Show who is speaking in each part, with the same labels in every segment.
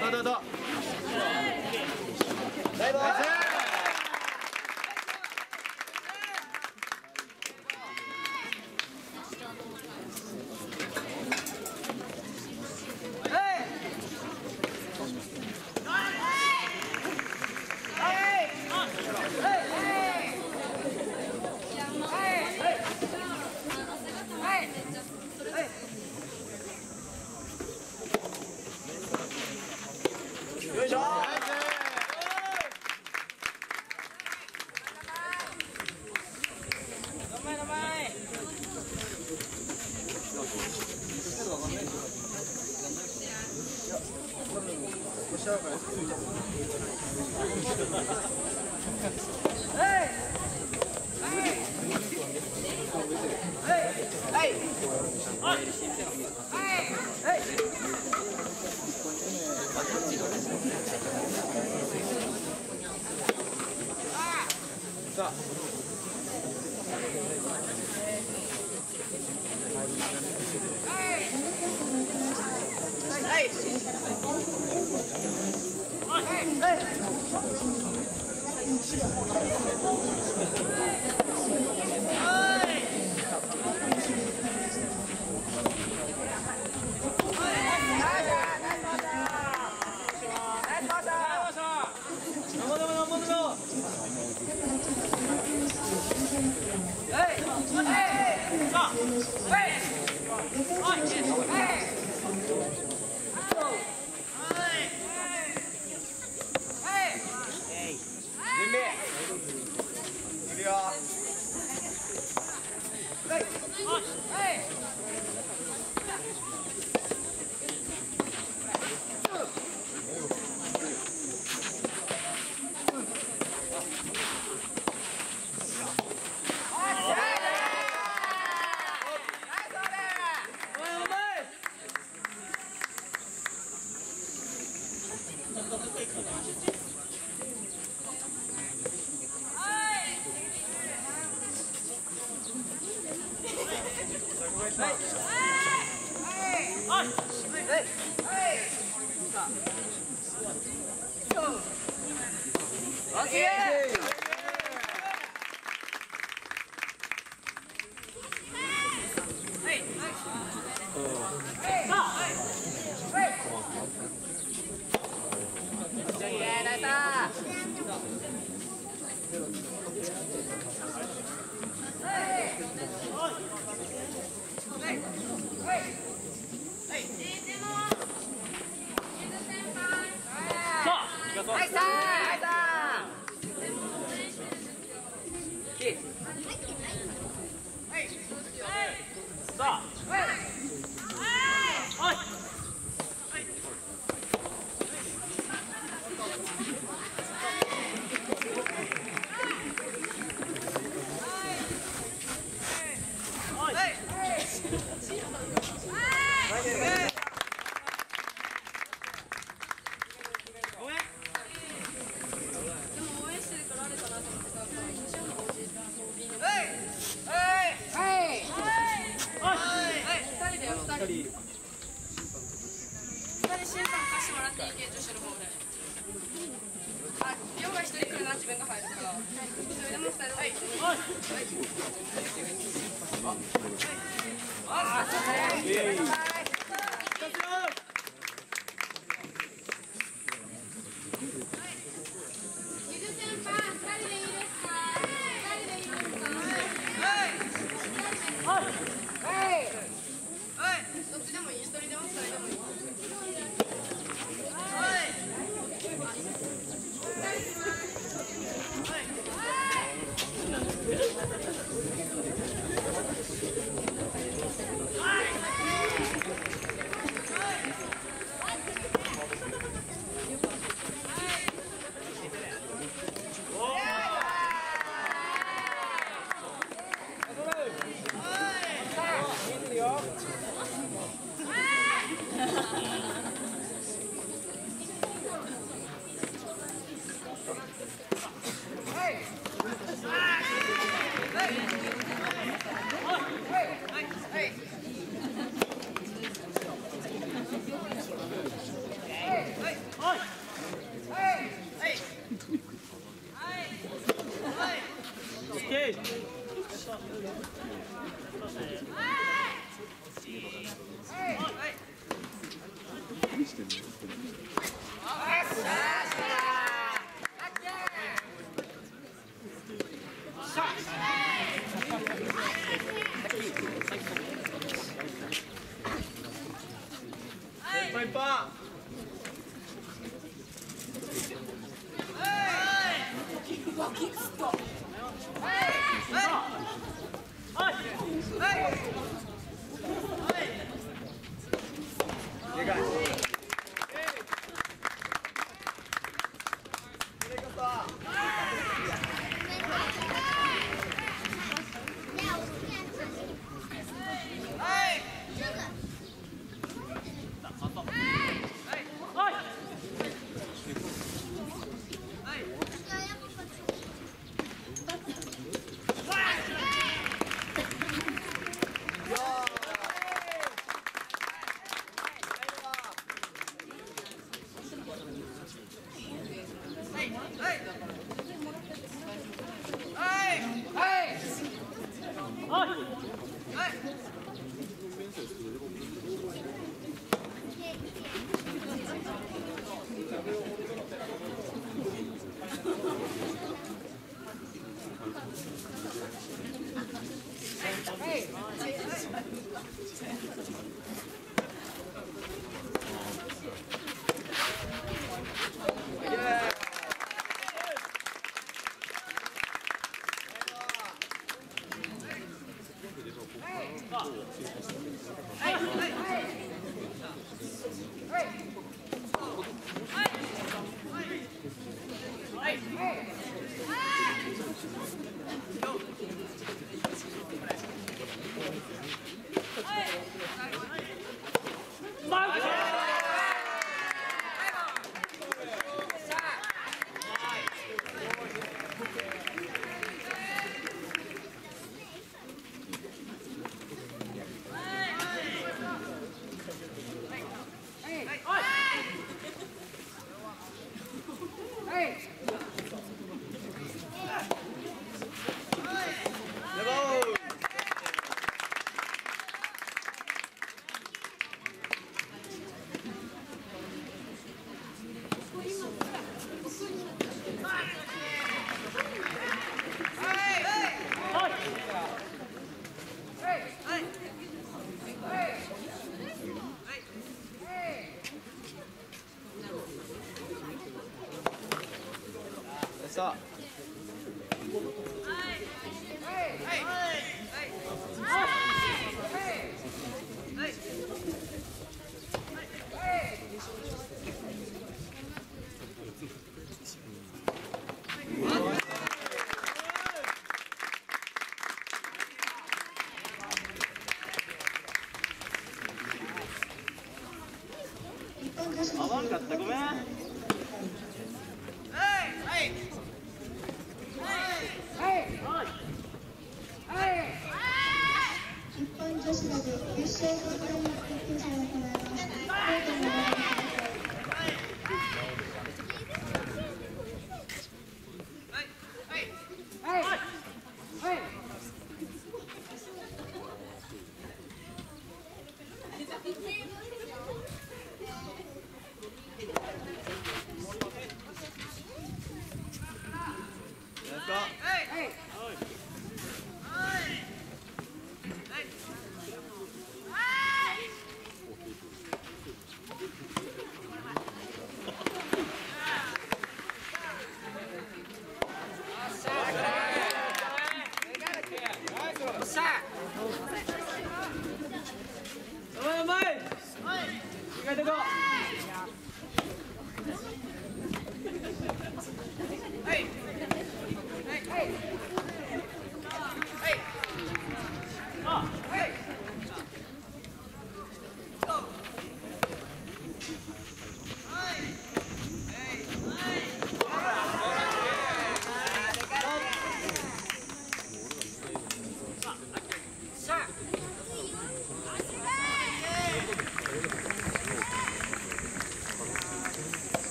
Speaker 1: どうぞどうぞ。はい。さあ審査貸してもらっていいけ女子の方であ量が一人来るな自分が入るから。それでも二人でもい。いはい。
Speaker 2: ゆ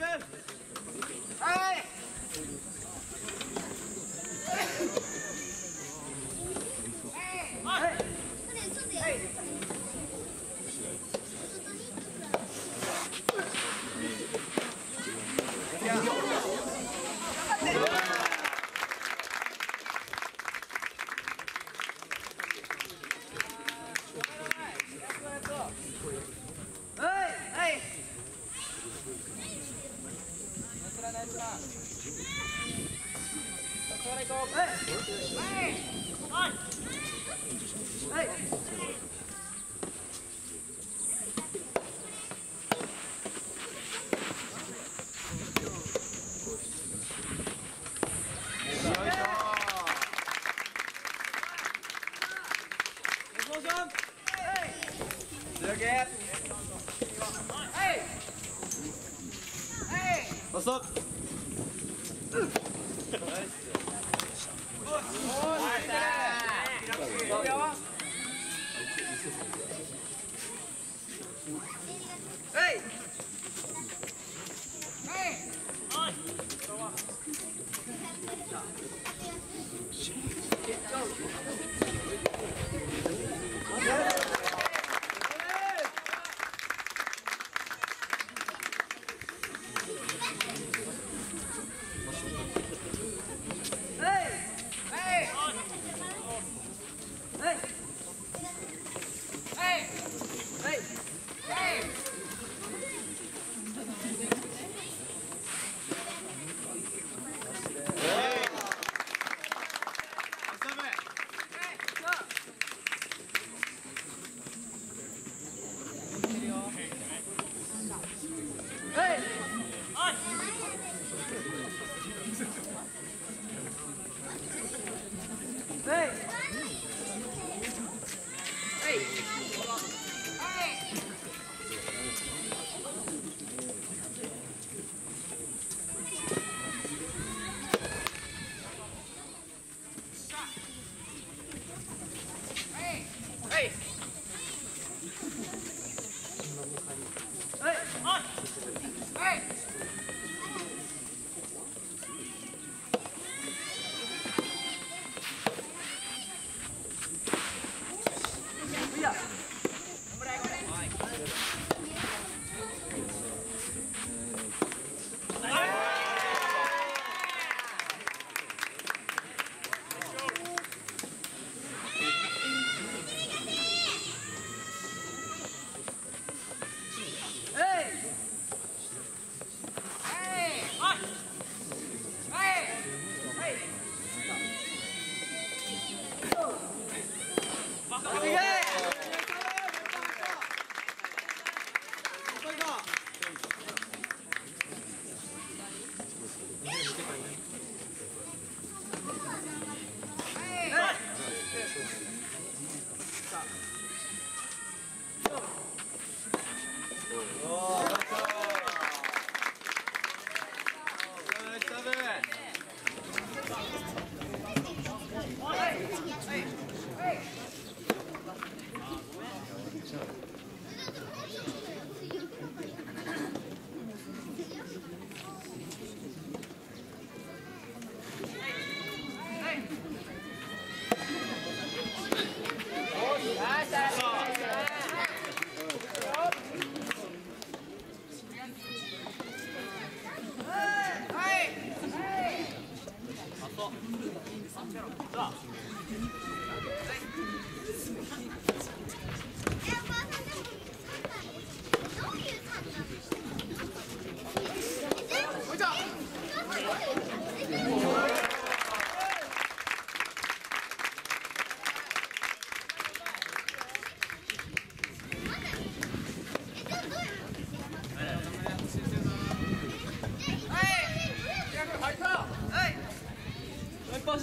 Speaker 3: は
Speaker 2: い。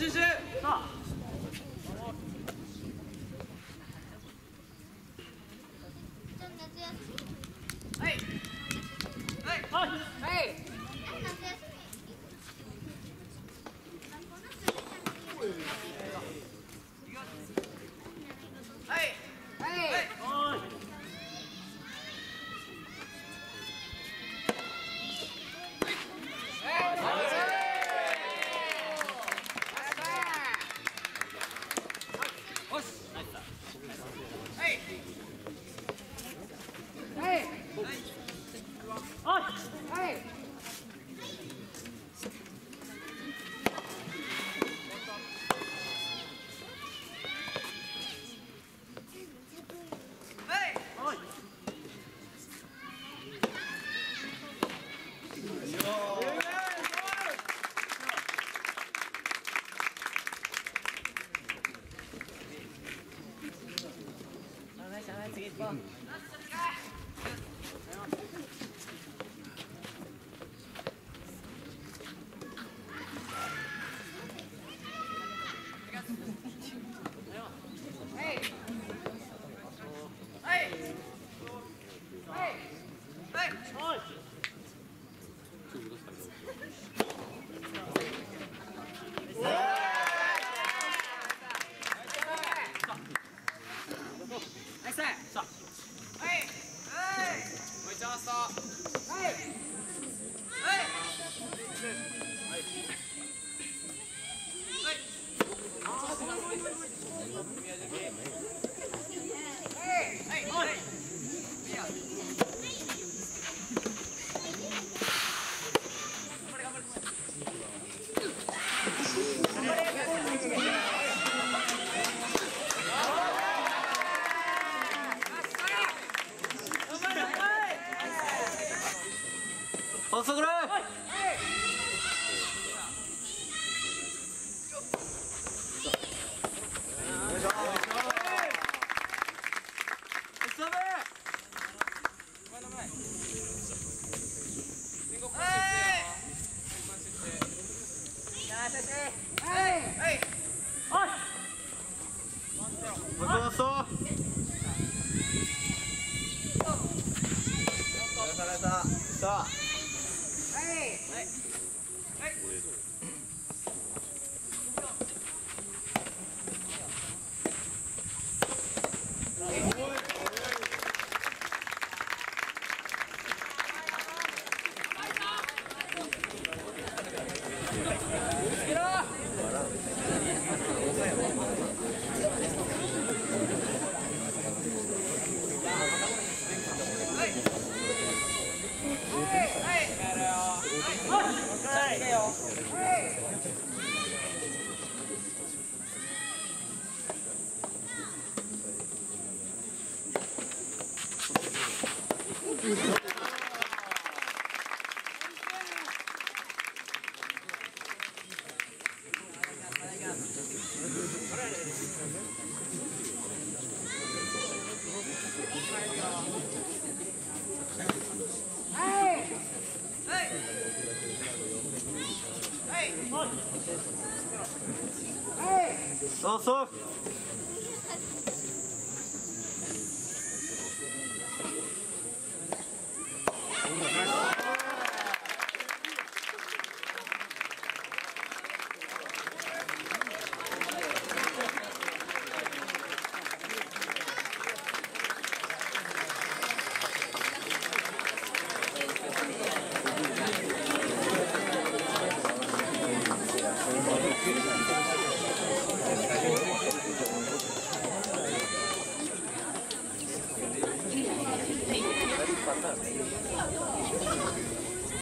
Speaker 2: 星星
Speaker 1: はいはいはいはい
Speaker 3: 遅くない？Olsun.